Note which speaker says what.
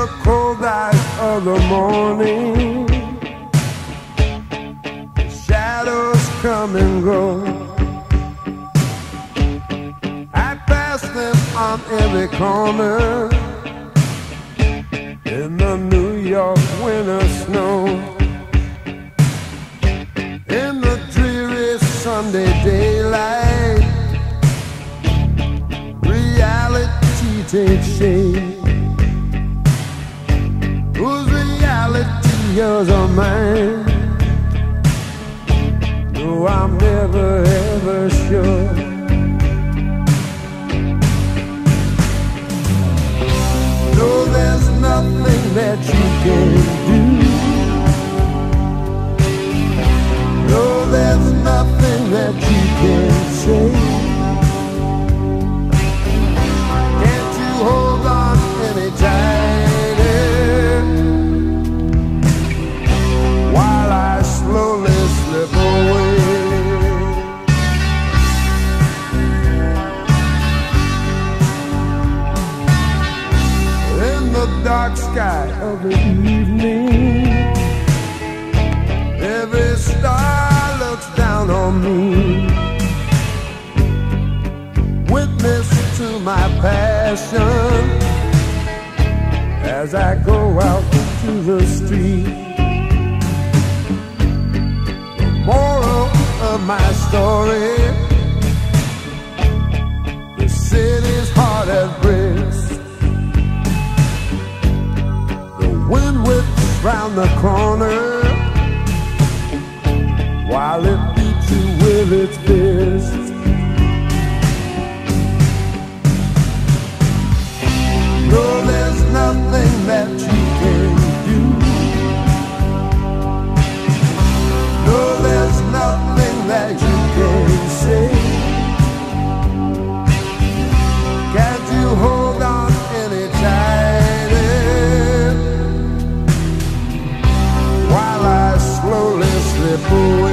Speaker 1: the cold light of the morning, shadows come and go. I pass them on every corner in the New York winter snow. In the dreary Sunday daylight, reality takes shape. Yours or mine? No, I'm never ever sure. No, there's nothing that you can do. No, there's nothing that you dark sky of the evening. Every star looks down on me. Witness to my passion as I go out to the street. Round the corner while it beats you with its fist. Slowly